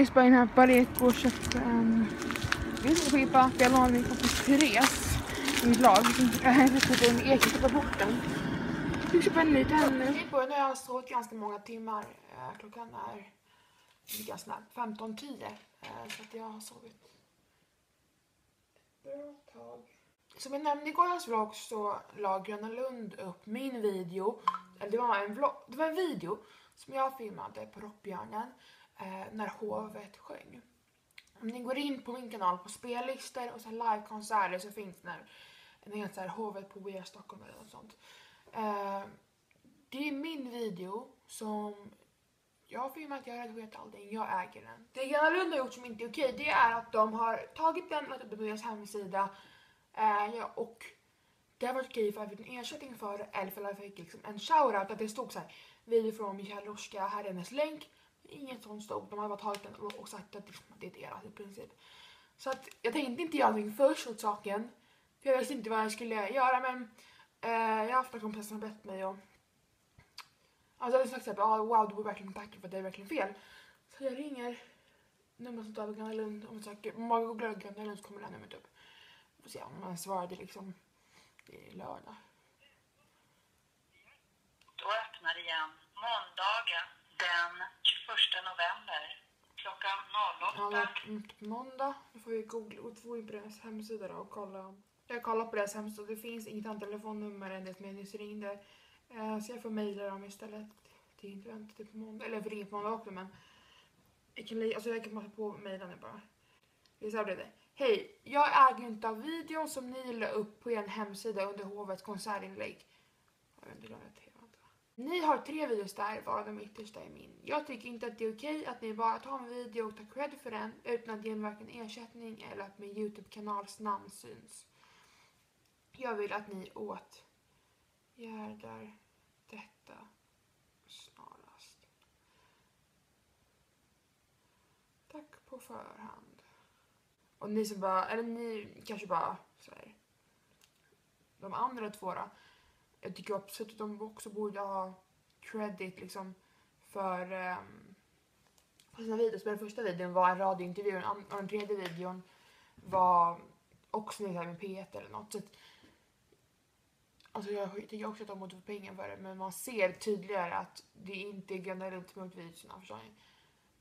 nyss bara in här på Reko och köpte en vinterskiva. Jag lånade min kompis Therese i mitt lag. Jag har inte en eka ta bort den. Jag köpa en ny tändare. Nu har jag sovit ganska många timmar. Eh, Klockan är lika snabbt 15.10 eh, så att jag har sovit ett bra tag. Som jag nämnde i gårdagens vlogg så la Gröna Lund upp min video, eller det var en, vlogg, det var en video som jag filmade på Rockbjörnen eh, när hovet sjöng. Om ni går in på min kanal på spellistor och så livekonserter så finns det en hel så här hovet på We Are Stockholm eller något sånt. Eh, det är min video som jag har filmat, jag har redigerat allting, jag äger den. Det Gröna Lund har gjort som inte är okej, det är att de har tagit den, och lagt upp den på deras hemsida eh, ja, och det har varit okej för att jag fick en ersättning för det eller för att jag fick liksom en shoutout att det stod så här video från Michael Roska, här är hennes länk. Inget sånt stod, de hade bara tagit den och sagt att det är deras i princip. Så att jag tänkte inte göra någonting först åt saken, för jag visste inte vad jag skulle göra men eh, jag har haft en kompis som har bett mig och Alltså jag hade sagt såhär, oh, ah, wow du borde verkligen tacka för det är verkligen fel. Så jag ringer numret som tar Gröna Lund om man söker, om man googlar Gröna Lund så kommer det här numret upp. Får se om man svarade liksom, det är lördag. Då öppnar igen måndagen den 1 november klockan 08. Mm, måndag, Nu får vi googla och gå in på deras hemsida då och kolla. Jag kollar på deras hemsida, det finns inget annat telefonnummer än det som jag nyss ringde. Eh, så jag får mejla dem istället. Det är inte väntat till på måndag, eller jag får ringa på måndag också men jag kan, alltså jag kan passa på att mejla nu bara. Det är så här blev det. Hej, jag äger inte av videon som ni la upp på er hemsida under hovets konsertinlägg. Jag vet inte hur det är, vänta. Ni har tre videos där, varav de yttersta är min. Jag tycker inte att det är okej att ni bara tar en video och tar cred för den utan att ge en varken ersättning eller att min Youtube-kanals namn syns. Jag vill att ni åtgärdar detta snarast. Tack på förhand. Och ni som bara, eller ni kanske bara så här. De andra två då. Jag tycker absolut att de också borde ha credit liksom för um, för sina videos. Men den första videon var en radiointervju och den tredje videon var också med med P1 eller något. Så att, alltså jag tycker också att de borde få pengar för det men man ser tydligare att det inte är generellt mot videorna förstår ni.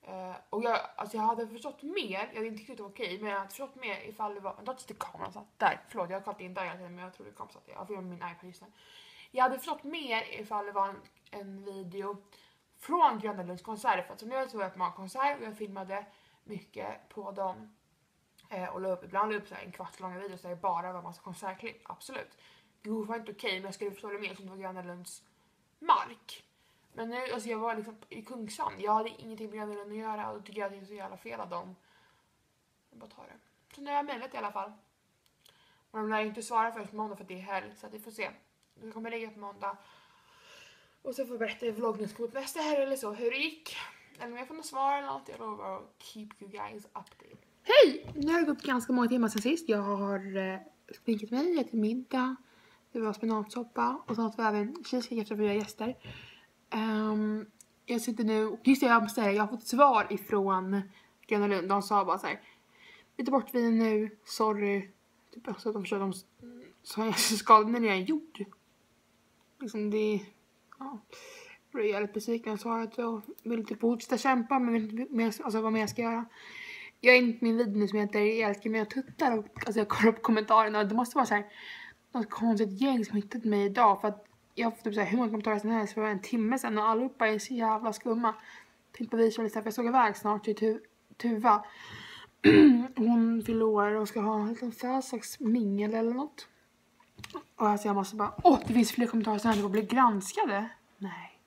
Uh, och jag, alltså jag hade förstått mer, jag hade inte tyckt det var okej, men jag hade förstått mer ifall det var, vänta tills det kameran satt där, förlåt jag har kollat in där hela tiden men jag tror det kameran satt där, jag filmade min iPad just nu. Jag hade förstått mer ifall det var en, en video från Gröna Lunds konserter för att som jag tror att man konsert och jag filmade mycket på dem eh, och la upp, ibland la upp så här en kvarts långa videos där det bara var massa konsertklipp, absolut. Det var inte okej men jag skulle förstå det mer som det var Gröna Lunds mark. Men nu, alltså jag var liksom i Kungsan, jag hade ingenting med Gröna Lund att göra och då tycker jag att det är så jävla fel av dem. Jag bara tar det. Så nu har jag mejlat i alla fall. Men de lär ju inte svara förrän på måndag för att det är helg så att vi får se. Vi kommer lägga på måndag. Och så får jag berätta i vloggen som nästa helg eller så hur det gick. Eller om jag får något svar eller något. Jag lovar att keep you guys updated. Hej! Nu har det gått ganska många timmar sen sist. Jag har eh, sminkat mig, ätit middag. Det var spenatsoppa och så åt vi även cheesecake efter fyra gäster. Um, jag sitter nu, och just det jag måste säga, jag har fått svar ifrån Gröna Lund. De sa bara så här. Vi tar bort vin nu, sorry. Typ alltså att de försöker, de sa jag är gjord. Liksom det, ja. Jag är jävligt besviken Jag svaret Jag vill typ fortsätta kämpa men vet inte mer, alltså, vad mer jag ska göra. Jag är inne på min video nu som heter Jag älskar mina tuttar och alltså, jag kollar på kommentarerna och det måste vara så här något konstigt gäng som hittat mig idag för att jag har fått typ så här, hur många kommentarer som helst för en timme sedan och allihopa är så jävla skumma. Tänkte på visualisera för jag såg iväg snart till tu Tuva. Hon fyller år och ska ha en liten födelsedagsmingel eller något. Och alltså jag måste bara, åh det finns fler kommentarer som händer på bli granskade. Nej.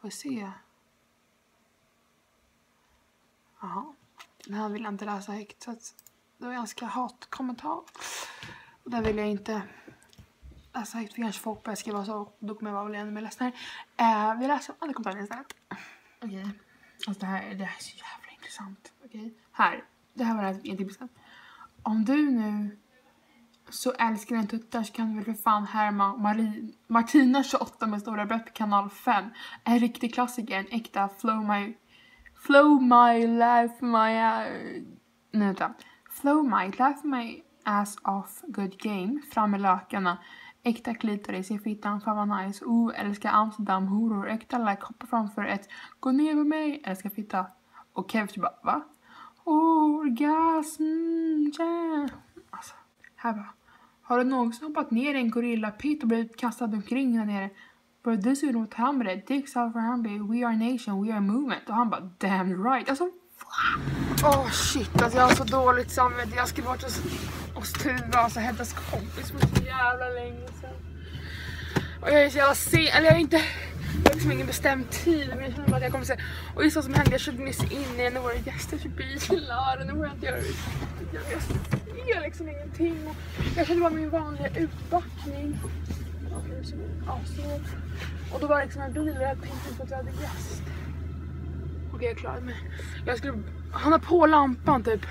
Får se. Jaha. Den här vill jag inte läsa högt så att det var ganska hatkommentar. Och den vill jag inte läsa högt för kanske folk börjar skriva så och då kommer jag vara ännu mer ledsen. Eh, vi läser andra kommentarer istället. Okej. Alltså det här, det här är så jävla intressant. Okej. Här. Det här var det här intressant. Om du nu så älskar ni tuttar så kan du väl för fan härma Marie, Martina 28 med stora bröst på kanal 5. En riktig klassiker, en äkta flow my Flow my life my... Eh, uh, nej vänta. Flow my life my ass off good game. Fram med lökarna. Äkta klitoris i fittan, fan vad nice. Oh, älskar Amsterdam, horor. Äkta like, hoppa framför ett. Gå ner med mig, älskar fitta. Och Kev typ bara, va? Orgasm, yeah. Alltså, här bara. Har du någonsin hoppat ner i en gorillapit och blivit kastad omkring där nere? But this is what det, Dick Dicks we are nation, we are movement. Och han bara damn right. Alltså Åh oh, shit, alltså jag har så dåligt samvete. Jag skulle varit hos, hos Tuva, alltså Heddas kompis för så jävla länge sedan. Och jag är så jävla sen, eller jag är inte, jag har liksom ingen bestämd tid men jag känner bara att jag kommer se. Och just vad som hände, jag körde nyss in i en av våra gästers bilar och nu får jag inte göra det. Jag, ser liksom ingenting och jag kände bara min vanliga utbackning. Ja, så. Och då var det liksom en bil och jag tänkte på att jag hade gäst. Okej, jag klarade mig. Jag skulle... Han har på lampan typ.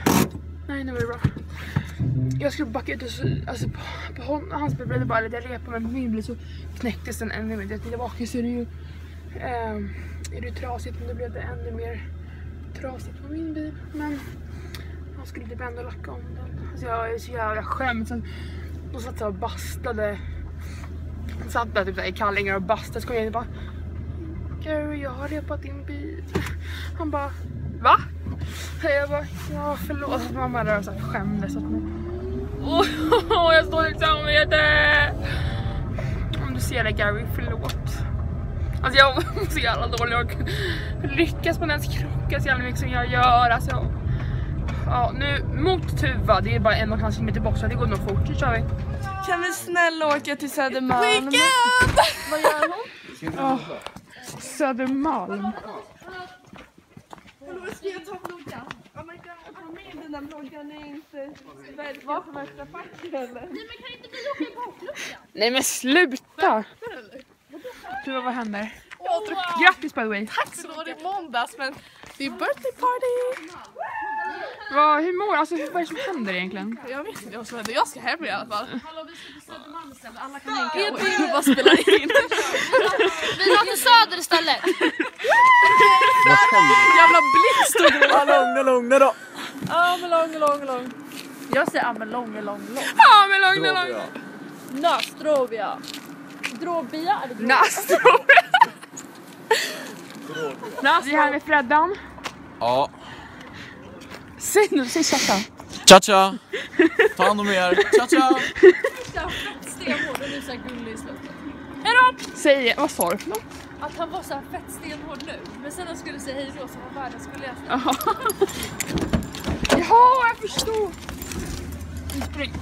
Nej, nu är det bra. Jag skulle backa ut och så, alltså på, på hon, hans bil blev det bara lite repa men på min bil så knäcktes den ännu mer. Jag tänkte bak så är det ju eh, är det trasigt men då blev det ännu mer trasigt på min bil. Men jag skulle typ ändå lacka om den. Alltså jag är så jävla skämt. De satt och bastade. Jag satt där typ i kallingar och bastade. Så kom jag in och bara Gary jag har repat din bil. Han bara, va? Jag bara, ja förlåt. Mamma där och så här skämdes. Åh, oh, jag står i samvete! Om du ser det Gary, förlåt. Alltså jag mår så jävla dålig och lyckas man ens krocka så jävla mycket som jag gör. Alltså jag, ja, nu mot Tuva, det är bara en och en halv kilometer bort så det går nog fort. Nu kör vi. Kan vi snälla åka till Södermalm? Weekend! Vad gör hon? Oh, Södermalm. Ska jag ta vloggan? Oh my god, ta med dina vloggar när jag inte verkar på värsta facket eller? Nej men sluta! Du, vad händer? Grattis by the way! Tack så mycket! måndags men det är birthday party! Vad, hur mår Alltså vad är det som händer egentligen? Jag vet inte vad som händer, jag ska hem i alla fall. Hallå vi ska till Södermalm istället, alla kan. Jag tänkte bara spela in. Vi drar till Söder istället! Jävla blixt lugna, lugna då. Ja men lång, lång, lång. Jag säger men lång, lång, lång. Lugna. bra. Nastrovia. Drobia eller drobia? Nastrovia! Vi är här med Freddan. Ja. Säg nu, säg tjata. Cha-cha! Ta hand om er. Cha-cha! Stenhård och nu så här gullig i slutet. Säg, vad sa du för något? Att han var så här fett stenhård nu, men sen när han skulle säga hej då så var världens gulligaste. Jaha. Ja, jag förstår. Spring.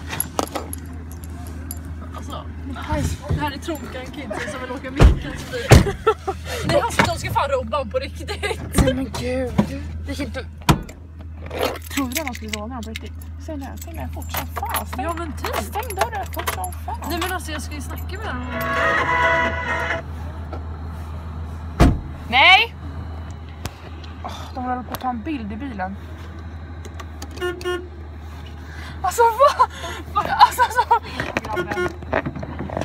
Alltså, det här är Tronkan kidsen som vill åka mittens bil. Nej alltså de ska fan robba på riktigt. Nej men gud. Det kan inte... Trodde man skulle dem på riktigt? Stäng dörren, stäng dörren fort som fan. Stäng, Ja men typ. stäng dörren fort som fan. Nej men alltså jag ska ju snacka med honom. Nej! Oh, de håller på att ta en bild i bilen. Alltså vad? vad? Alltså, alltså.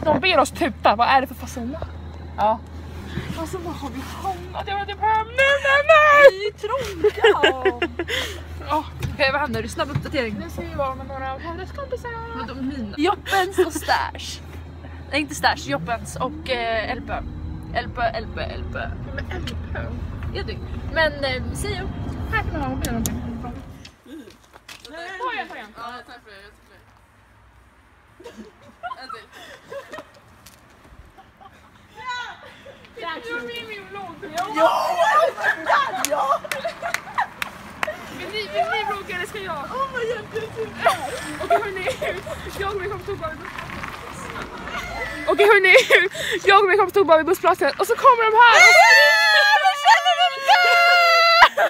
De ber oss tuta, vad är det för fasoner? Ja. Alltså vad har vi hamnat? Jag vet inte nej! Vi är trånga. Oh, Okej vad händer? Snabb uppdatering. nu ska vi vara med några av hennes kompisar. Vadå mina? Joppens och Stash. Nej inte Stash, Joppens och eh, Elpe. Elpe, Elpe, Elpe. Men LP? Ja du. Men eh, säg upp. Här kan man ha mobilen. Ta igen, ta igen. Ja, tack för det. Jag tycker det. En till. Du är med i min vlogg. Ja! Ja! Vill ni, vill ni vlogga eller ska jag? Åh vad jätteroligt! Okej hörni, jag och min kompis tog bara Okej hörni, jag och min kompis tog bara vid bussplatsen och så kommer de här och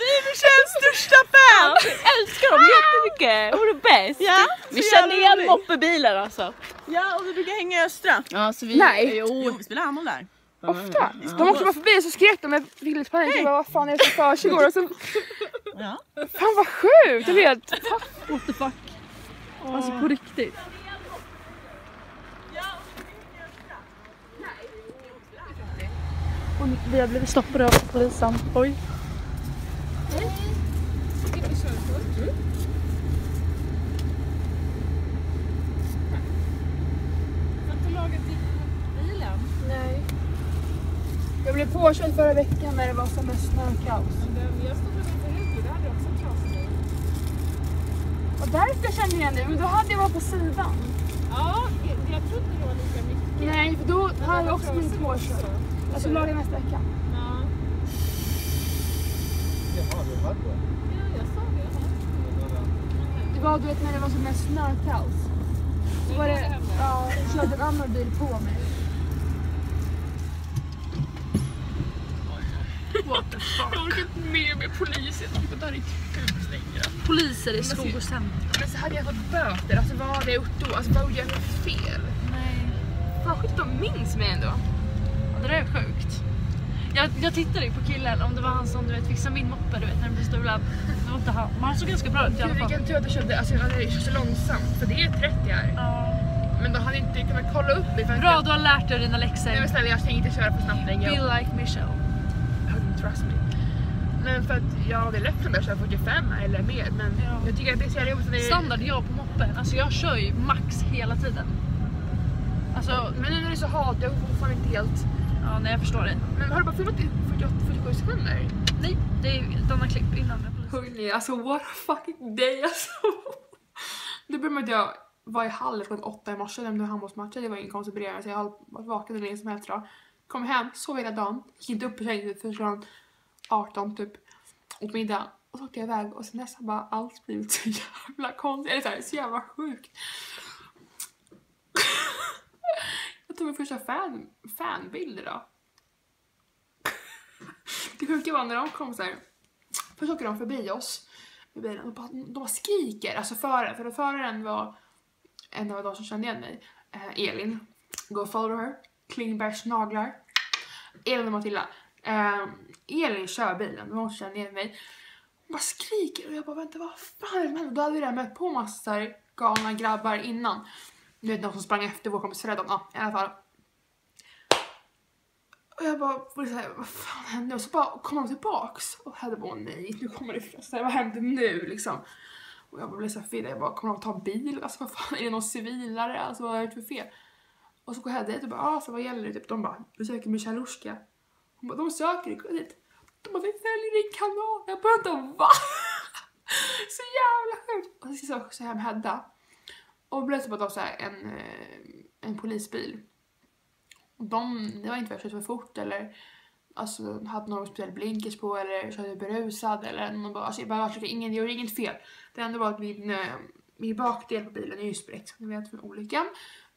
Vi är Michelles största fan! älskar dem jättemycket! Hon är bäst! Ja, Vi känner igen moppebilar alltså. Ja, och vi brukar hänga i Östra. Ja, så vi, Nej. Jo, vi spelar handboll där. Ofta. De åkte bara förbi och så skrek de med Philips panik. Jag bara vad fan är det som försiggår? Och så, Ja. fan vad sjukt! Jag vet. What the fuck? Alltså på riktigt. Och vi har blivit stoppade av polisen. Oj. Tvåkörd förra veckan när det var som mest snökaos. Det- Jag stod utanför Hugo, det hade också trasigt. Och därför kände jag nu, men då hade jag varit på sidan. Ja, jag- trodde det var lika mycket. Nej, för då Men det jag också blivit också. Jag ska laga nästa vecka. Ja, Jaha, du hade det? ja, jag sa det. Det var du vet när det var som mest snökaos. Så var det, ja, körde en annan bil på mig. What the fuck? Jag orkar inte med med polisen, jag tycker det här är hus längre. Poliser i skog och stäm. Men så hade jag fått böter, alltså vad hade jag gjort då? Alltså vad gjorde jag för fel? Nej. Fan att de minns mig ändå. Det där är sjukt. Jag, jag tittade ju på killen, om det var han som du vet fixade min moppe du vet när den blev stulad. Det var inte han. Men han såg ganska bra ut i alla fall. vilken tur att jag körde, alltså jag hade kört så långsamt för det är 30 här. Ja. Men då hade inte kunnat kolla upp mig. Bra, jag- du har lärt dig dina läxor. Nej men snälla jag tänker inte köra för snabbt längre. Be like Michelle. Trust me. Men för att jag hade lätt för mig att köra 45 eller mer. Men Ja. jag tycker att det är så jävla jobbigt. det är- Standard jag på moppe. Alltså jag kör ju max hela tiden. Alltså, Men nu när det är så halt, jag får fan inte helt... ja nej jag förstår det. Men har du bara filmat i 48, 47 sekunder? Nej, det är ju ett annat klipp innan med polisen. Hörni, alltså what a fucking day alltså. Det började med att jag var i hallen klockan åtta i morse, nämnde handbollsmatchen. Det var ingen konstig bredvid så jag höll- var vaken hur länge som helst idag. Kom hem, sov hela dagen, gick inte upp ur sängen förrän klockan 18 typ. Åt middag och så åkte jag iväg och sen dess har bara allt blivit så jävla konstigt. Eller så, här, så jävla sjukt. jag tog min första fan, fanbild idag. Det sjuka var när de kom så här. Först åker de förbi oss med bilen och bara, de bara skriker, alltså föraren, för föraren var en av de som kände igen mig, eh, Elin. Go follow her. Klingbergs naglar. Elin och Matilda. Eh, Elin kör bilen, det var hon som kände igen mig. Hon bara skriker och jag bara vänta vad fan är det som? Då hade vi redan mött på massa galna grabbar innan. Du vet de som sprang efter vår kompis Freddan, ja i alla fall. Och jag bara, var vad fan hände? Och så bara kom de tillbaks och hade bara, nej, nu kommer det, så här, vad hände nu liksom? Och jag bara blev så här firrig, jag bara, kommer de ta bil? Alltså vad fan, är det någon civilare? Alltså vad är det för fel? Och så går jag dit och bara, ah, så vad gäller det? Typ, de bara, du söker Michalushka. Hon bara, de söker gå dit. De bara, vi följer din kanal. Jag bara, inte va? så jävla sjukt. Och så ska jag också hem Hedda. Och plötsligt bara de så här, en, eh, en polisbil. Och de, det var inte för att jag körde för fort eller alltså, hade någon speciell blinkers på eller körde berusad eller någon bara, alltså, jag bara, försöker, ingen, gör inget fel. Det enda var att min, eh, min bakdel på bilen är ju spräckt, ni vet från olyckan.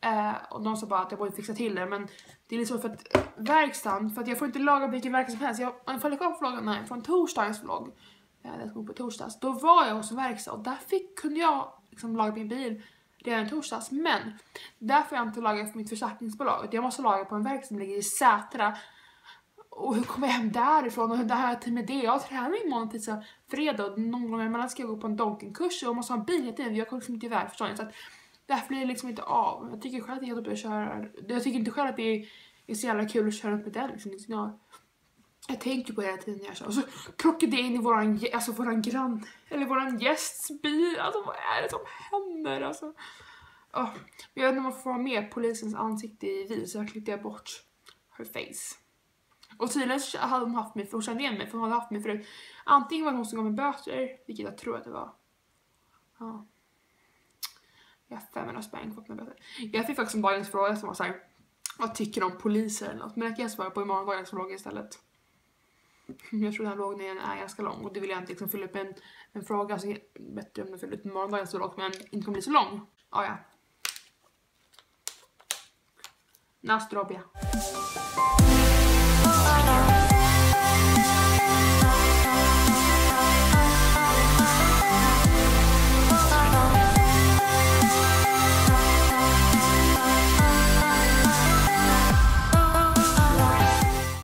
Eh, och de sa bara att jag borde fixa till det men det är liksom för att eh, verkstaden, för att jag får inte laga vilken verkstad som helst. Jag, ifall jag kollar på vloggen här, från torsdagens vlogg, eh, jag den som på torsdags, då var jag hos en verkstad och där fick, kunde jag liksom laga min bil redan i torsdags. Men där får jag inte laga för mitt försäkringsbolag. utan Jag måste laga på en verkstad som ligger i Sätra. Och hur kommer jag hem därifrån? Och hur det här till med det? Jag tränar imorgon tisdag, fredag och någon gång emellan ska jag gå på en donkenkurs och måste ha en bil hela tiden. Jag kommer liksom inte iväg förstår ni? Så att det här blir liksom inte av. Jag tycker själv att det typ är jobbigt att köra. Jag tycker inte själv att det är, är så jävla kul att köra upp med liksom. den. Liksom. Jag, jag tänker på det hela tiden när jag kör. Och så krockade jag in i våran, alltså våran grann, eller våran gästs bil. Alltså vad är det som händer? Alltså. Oh, jag vet inte om man får vara med polisens ansikte i vid så jag klippte bort her face. Och tydligen så hade de haft mig, för hon kände igen mig, för hon hade haft mig förut. Antingen var det hon som gav mig böter, vilket jag tror att det var. Ja. Jag har 500 spänn fått. Jag fick faktiskt en dagens fråga som var såhär, vad tycker du om poliser eller något? Men det kan jag svara på i morgondagens vlogg istället. Jag tror den här lågningen är ganska lång och det vill jag inte liksom fylla upp en, en fråga så bättre om den fyller upp morgondagens vlogg men inte kommer bli så lång. Ah, ja. Nastrobia.